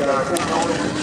ya